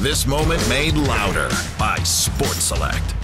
This moment made louder by Sports Select.